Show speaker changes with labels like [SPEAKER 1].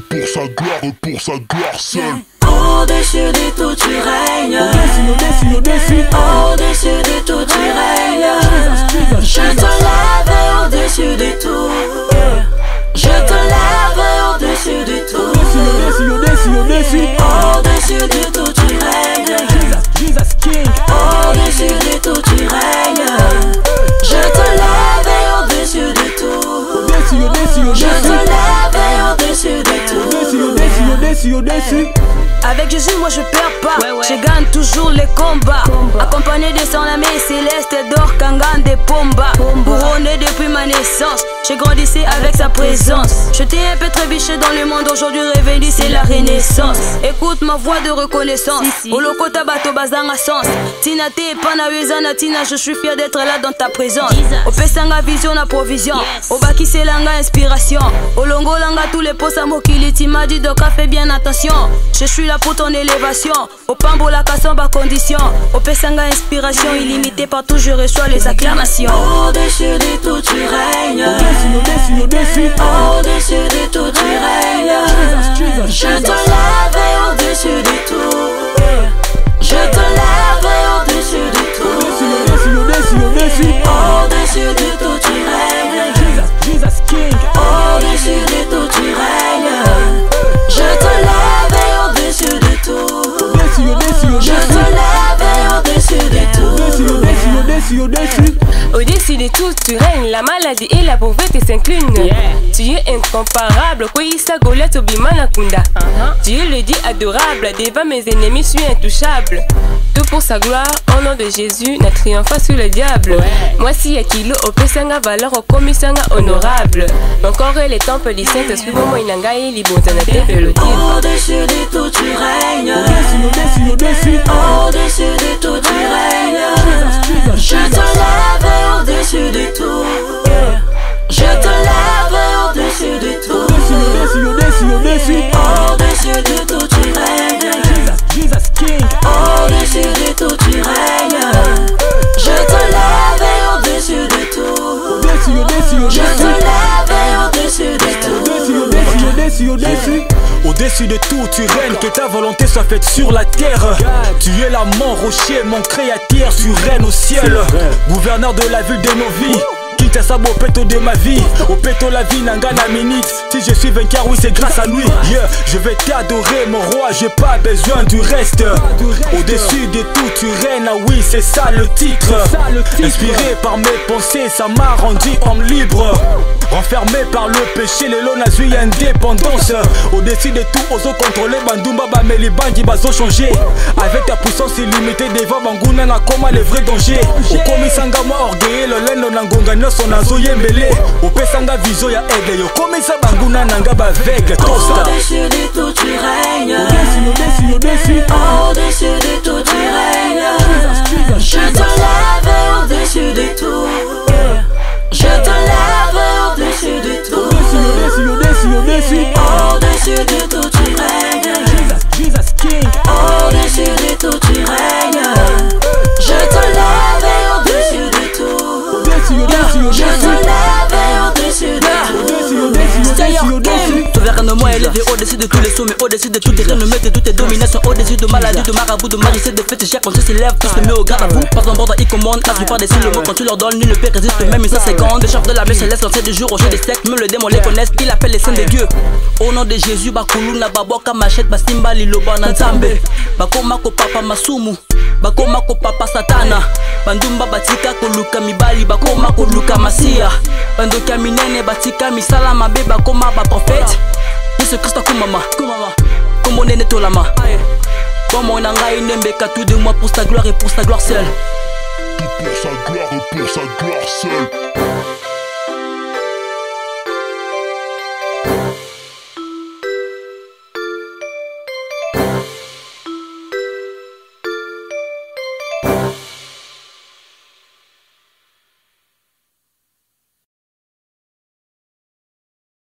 [SPEAKER 1] pour sa gloire, pour sa gloire seule.
[SPEAKER 2] Au-dessus de tout tu règnes
[SPEAKER 3] Au-dessus, au-dessus, au-dessus.
[SPEAKER 2] Au-dessus de tout tu règnes Je te lève au-dessus de tout Je te lève au-dessus de tout
[SPEAKER 3] Au-dessus, au-dessus, au-dessus.
[SPEAKER 2] Au-dessus de tout tu règnes
[SPEAKER 3] Jesus.
[SPEAKER 2] Au-dessus de tout tu règnes Je te lève au-dessus de tout
[SPEAKER 3] Au-dessus, au-dessus. Au-dessus.
[SPEAKER 4] Avec Jésus, moi je perds pas. Je gagne toujours les combats. Accompagné de son ami céleste d'or, Kangan de Pomba. Couronné depuis ma naissance. J'ai grandissé avec sa présence. Je t'ai un peu trébuché dans le monde. Aujourd'hui, révélé, c'est la renaissance. Écoute ma voix de reconnaissance. Oloko tabato bazanga sens. Tina te pana wezana tina. Je suis fier d'être là dans ta présence. Opesanga vision na provision. Obakiselanga inspiration. Olongolanga tous les postes à mokili. Timadi doka fais bien attention. Je suis là pour ton élévation. Opambola kasamba condition. Opesanga inspiration illimitée partout. Je reçois les acclamations.
[SPEAKER 2] Au-dessus de tout tu règnes
[SPEAKER 3] Au-dessus, au-dessus, au-dessus.
[SPEAKER 2] Au-dessus de tout tu règnes Au-dessus, au-dessus, Je te au-dessus. lève au-dessus de tout
[SPEAKER 3] Au-dessus, au-dessus, au-dessus, au-dessus.
[SPEAKER 5] Au-dessus de tout, tu règnes, la maladie et la pauvreté s'inclinent. Tu es incomparable, Koïsa Obimana Kunda. Tu es le dit adorable, devant mes ennemis, je suis intouchable. Tout pour sa gloire, au nom de Jésus, n'a triomphé sur le diable. Moi, si ya kilo, opesanga valeur, okomisanga honorable. Mon corps est les temples du Saint-Esprit, moi, inangai, libonta na te pelotine.
[SPEAKER 2] Au-dessus de tout tu règnes
[SPEAKER 3] au-dessus, au-dessus. Au-dessus
[SPEAKER 2] de tout tu règnes
[SPEAKER 3] Jesus King.
[SPEAKER 2] Au-dessus de tout tu règnes Je te lève au-dessus de tout
[SPEAKER 3] Au-dessus, au-dessus,
[SPEAKER 2] Je te
[SPEAKER 3] au-dessus.
[SPEAKER 2] lève au-dessus de tout
[SPEAKER 3] Au-dessus, au-dessus, au-dessus, au-dessus.
[SPEAKER 6] Au-dessus de tout, tu règnes, que ta volonté soit faite sur la terre. Tu es la mort rocher, mon créateur, tu règnes au ciel. Gouverneur de la ville de nos vies. Quitte à ça, au péto de ma vie. Au péto la vie, nanga la minute. Si je suis vainqueur, oui, c'est grâce à lui. Yeah, je vais t'adorer, mon roi, j'ai pas besoin du reste. Au-dessus de tout, tu règnes, ah oui, c'est ça le titre. Inspiré par mes pensées, ça m'a rendu homme libre. Renfermé par le péché, les lots n'a eu indépendance. Au-dessus de tout, oso contrôler Bandumba, Bameli Bangi, bazo changer. Avec ta puissance illimitée, devant Banguna, na koma les vrais dangers? okomisanga mwa orgueil lolendo na ngonga nyonso nazoyembele opesanga vision ya aigle yokomisa banguna na nga tosta
[SPEAKER 2] Au-dessus de tout tu règnes
[SPEAKER 3] au-dessus. Au-dessus Au-dessus,
[SPEAKER 2] au-dessus, de tout tu règnes
[SPEAKER 3] Jesus King.
[SPEAKER 2] Au-dessus de tout tu règnes Je te lève au-dessus de tout. Je te
[SPEAKER 3] au-dessus.
[SPEAKER 7] Gouvernement élevé au-dessus de tous les sommets, au-dessus de toutes les renommées, de toutes les dominations, au-dessus de maladies, de marabouts, de maricés, de fêtes, chers quand tu s'élèves, tous se met au garde à vous. Pas en bord, ils commandent, la plupart des le mot quand tu leur donnes, nul ne peut résister, même une seconde. Les chefs de la main céleste, lancés du jour, rocher des sectes, même le démon les connaissent, il appelle les saints des dieux. Au nom de Jésus, Bakuluna, Baboka, Machette, Basimba, Liloba, Nzambe, Bakoma, Papa, Masumu. bakoma kopapa satana bandumba batika koluka mibali bakoma koluka ya minene batika misala mabe bakoma baprofete yesu kristo akumama kombo nene tolama. Bomoi na ngai nembeka tout de moi pour sa gloire et pour sa gloire seule.
[SPEAKER 1] Pour sa gloire et pour sa gloire seule.